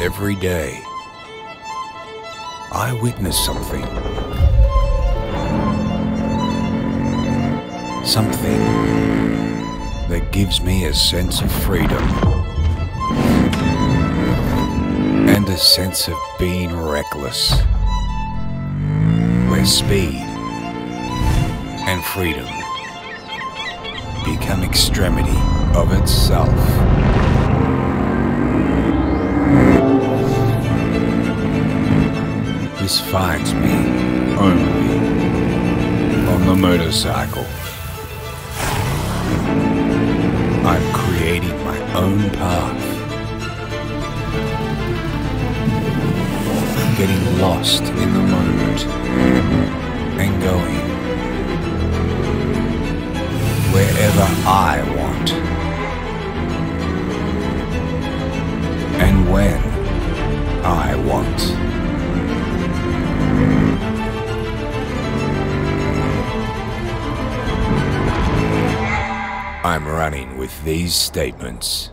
Every day, I witness something. Something that gives me a sense of freedom and a sense of being reckless. Where speed and freedom become extremity of itself. This finds me only on the motorcycle. I'm creating my own path. Getting lost in the moment and going wherever I want. And when I want. I'm running with these statements.